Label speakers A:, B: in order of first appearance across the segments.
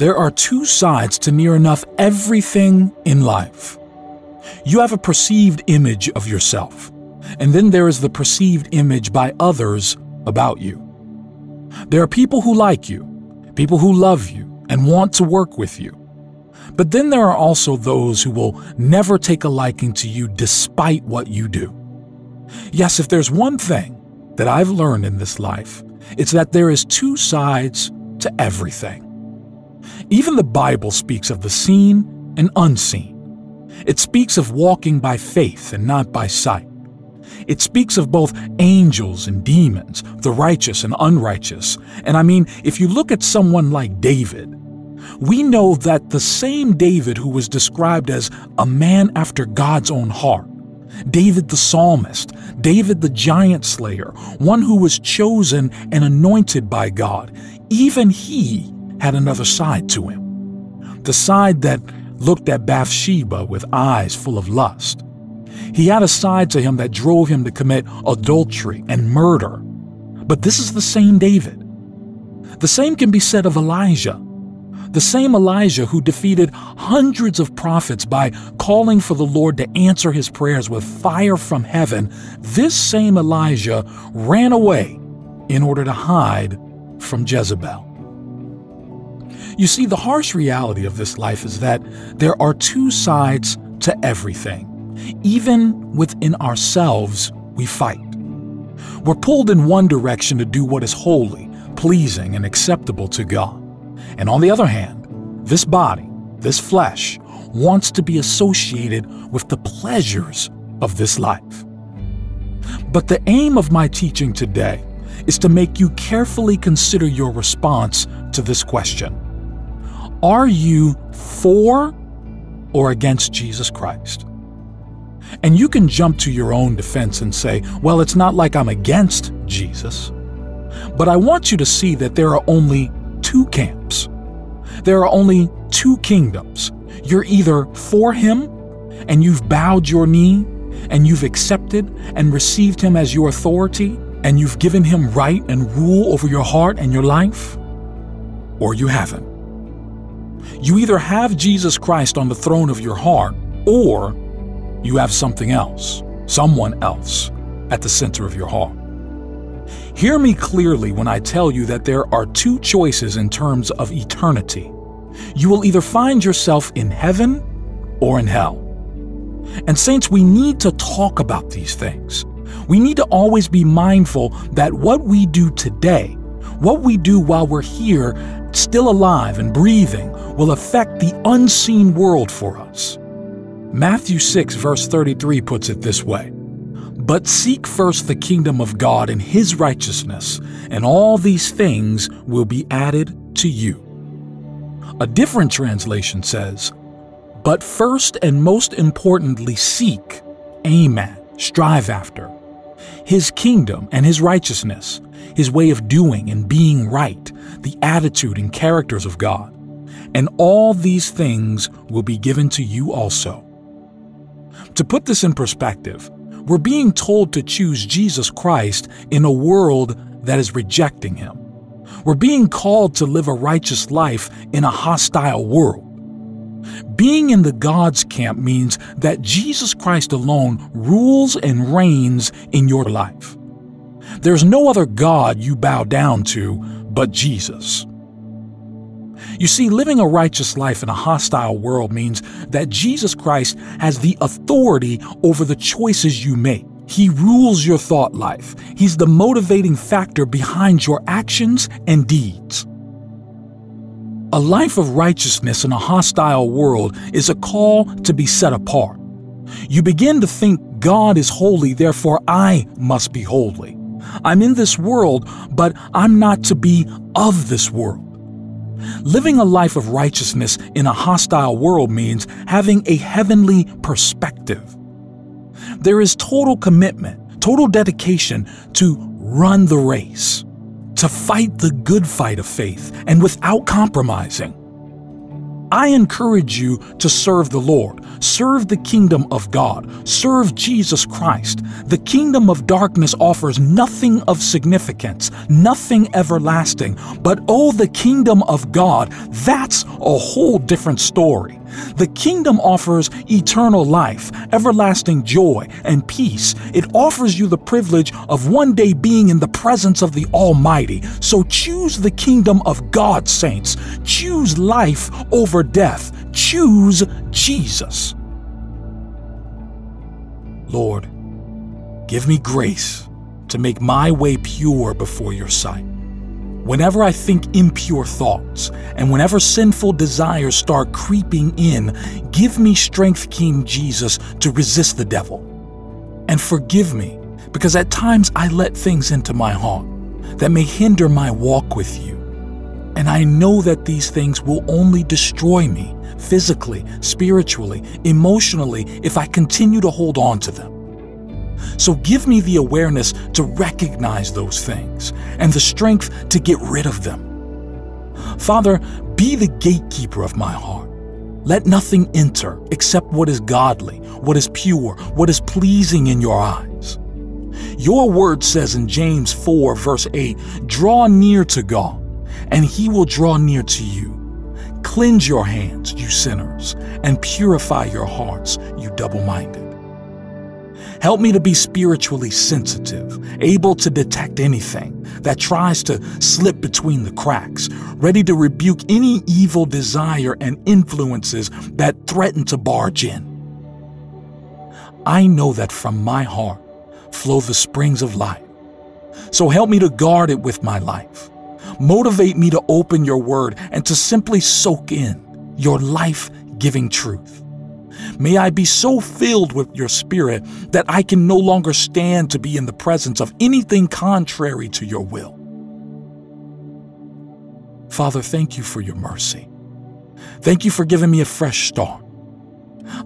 A: There are two sides to near enough everything in life. You have a perceived image of yourself, and then there is the perceived image by others about you. There are people who like you, people who love you, and want to work with you. But then there are also those who will never take a liking to you despite what you do. Yes, if there's one thing that I've learned in this life, it's that there is two sides to everything. Even the Bible speaks of the seen and unseen. It speaks of walking by faith and not by sight. It speaks of both angels and demons, the righteous and unrighteous. And I mean, if you look at someone like David, we know that the same David who was described as a man after God's own heart, David the psalmist, David the giant slayer, one who was chosen and anointed by God, even he had another side to him. The side that looked at Bathsheba with eyes full of lust. He had a side to him that drove him to commit adultery and murder. But this is the same David. The same can be said of Elijah. The same Elijah who defeated hundreds of prophets by calling for the Lord to answer his prayers with fire from heaven, this same Elijah ran away in order to hide from Jezebel. You see, the harsh reality of this life is that there are two sides to everything. Even within ourselves, we fight. We're pulled in one direction to do what is holy, pleasing, and acceptable to God. And on the other hand, this body, this flesh, wants to be associated with the pleasures of this life. But the aim of my teaching today is to make you carefully consider your response to this question Are you for or against Jesus Christ? And you can jump to your own defense and say, Well, it's not like I'm against Jesus. But I want you to see that there are only two camps. There are only two kingdoms. You're either for Him and you've bowed your knee and you've accepted and received Him as your authority and you've given Him right and rule over your heart and your life, or you haven't. You either have Jesus Christ on the throne of your heart or you have something else, someone else, at the center of your heart. Hear me clearly when I tell you that there are two choices in terms of eternity. You will either find yourself in heaven or in hell. And, Saints, we need to talk about these things. We need to always be mindful that what we do today, what we do while we're here, still alive and breathing, will affect the unseen world for us. Matthew 6, verse 33 puts it this way But seek first the kingdom of God and his righteousness, and all these things will be added to you. A different translation says, But first and most importantly, seek, aim at, strive after his kingdom and his righteousness, his way of doing and being right, the attitude and characters of God. And all these things will be given to you also. To put this in perspective, we're being told to choose Jesus Christ in a world that is rejecting him. We're being called to live a righteous life in a hostile world. Being in the God's camp means that Jesus Christ alone rules and reigns in your life. There's no other God you bow down to but Jesus. You see, living a righteous life in a hostile world means that Jesus Christ has the authority over the choices you make. He rules your thought life. He's the motivating factor behind your actions and deeds. A life of righteousness in a hostile world is a call to be set apart. You begin to think God is holy, therefore I must be holy. I'm in this world, but I'm not to be of this world. Living a life of righteousness in a hostile world means having a heavenly perspective. There is total commitment, total dedication to run the race to fight the good fight of faith and without compromising. I encourage you to serve the Lord, serve the kingdom of God, serve Jesus Christ. The kingdom of darkness offers nothing of significance, nothing everlasting, but oh, the kingdom of God, that's a whole different story. The kingdom offers eternal life, everlasting joy, and peace. It offers you the privilege of one day being in the presence of the Almighty. So choose the kingdom of God, saints. Choose life over death. Choose Jesus. Lord, give me grace to make my way pure before your sight. Whenever I think impure thoughts and whenever sinful desires start creeping in, give me strength, King Jesus, to resist the devil. And forgive me, because at times I let things into my heart that may hinder my walk with you. And I know that these things will only destroy me physically, spiritually, emotionally if I continue to hold on to them. So give me the awareness to recognize those things and the strength to get rid of them. Father, be the gatekeeper of my heart. Let nothing enter except what is godly, what is pure, what is pleasing in your eyes. Your word says in James 4, verse 8, Draw near to God, and he will draw near to you. Cleanse your hands, you sinners, and purify your hearts, you double minded. Help me to be spiritually sensitive, able to detect anything that tries to slip between the cracks, ready to rebuke any evil desire and influences that threaten to barge in. I know that from my heart flow the springs of life. So help me to guard it with my life. Motivate me to open your word and to simply soak in your life giving truth. May I be so filled with your Spirit that I can no longer stand to be in the presence of anything contrary to your will. Father, thank you for your mercy. Thank you for giving me a fresh start.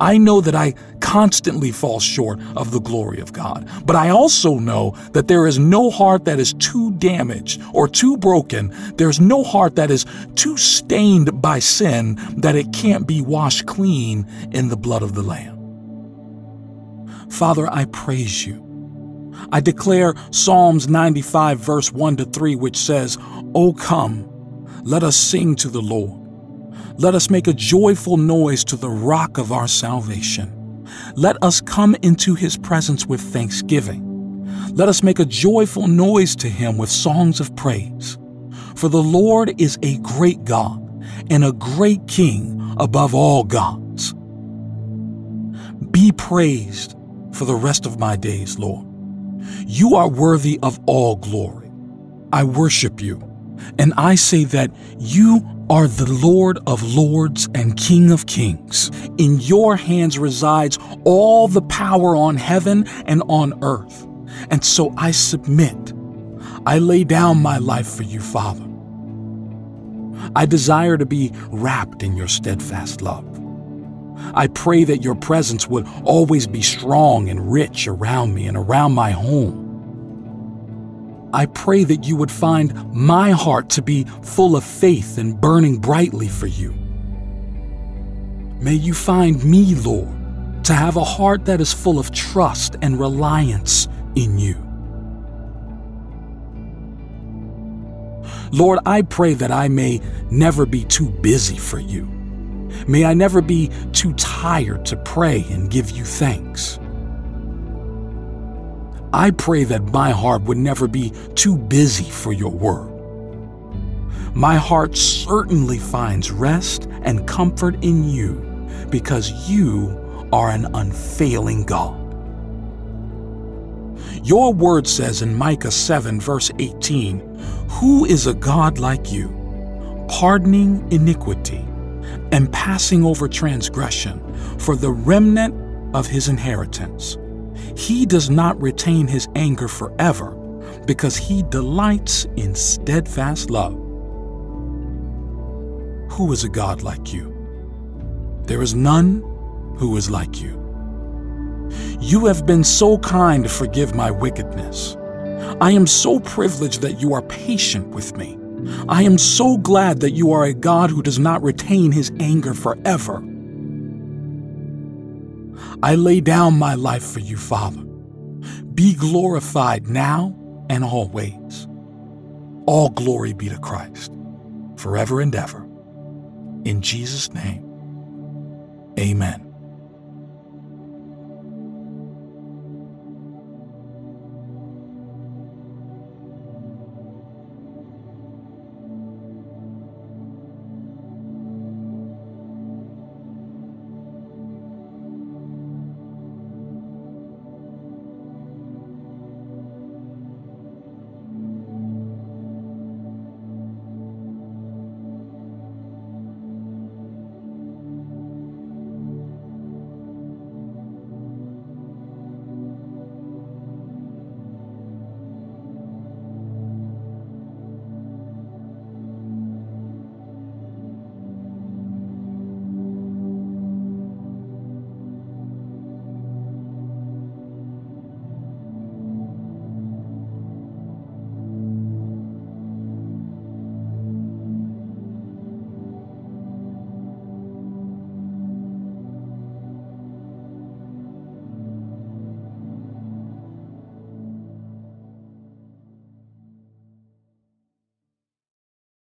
A: I know that I constantly fall short of the glory of God, but I also know that there is no heart that is too damaged or too broken. There's no heart that is too stained by sin that it can't be washed clean in the blood of the Lamb. Father, I praise you. I declare Psalms 95, verse 1 to 3, which says, O come, let us sing to the Lord. Let us make a joyful noise to the rock of our salvation. Let us come into his presence with thanksgiving. Let us make a joyful noise to him with songs of praise. For the Lord is a great God and a great King above all gods. Be praised for the rest of my days, Lord. You are worthy of all glory. I worship you, and I say that you are the Lord of lords and King of kings. In your hands resides all the power on heaven and on earth. And so I submit. I lay down my life for you, Father. I desire to be wrapped in your steadfast love. I pray that your presence would always be strong and rich around me and around my home. I pray that you would find my heart to be full of faith and burning brightly for you. May you find me, Lord, to have a heart that is full of trust and reliance in you. Lord, I pray that I may never be too busy for you. May I never be too tired to pray and give you thanks. I pray that my heart would never be too busy for your word. My heart certainly finds rest and comfort in you because you are an unfailing God. Your word says in Micah 7, verse 18, Who is a God like you, pardoning iniquity and passing over transgression for the remnant of his inheritance? He does not retain his anger forever because he delights in steadfast love. Who is a God like you? There is none who is like you. You have been so kind to forgive my wickedness. I am so privileged that you are patient with me. I am so glad that you are a God who does not retain his anger forever. I lay down my life for you, Father. Be glorified now and always. All glory be to Christ, forever and ever. In Jesus' name, amen.